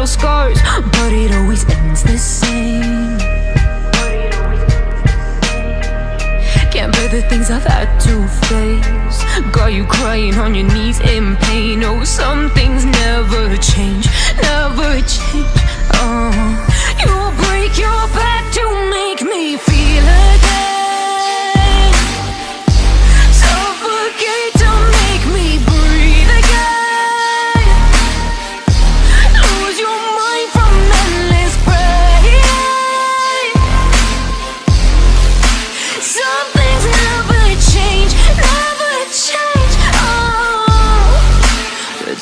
battle scars, but it always ends the same. Can't bear the things I've had to face. Got you crying on your knees in pain. Oh, some things never change,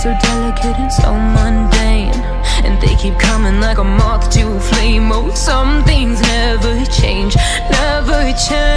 so delicate and so mundane. And they keep coming like a moth to a flame. Oh, some things never change, never change.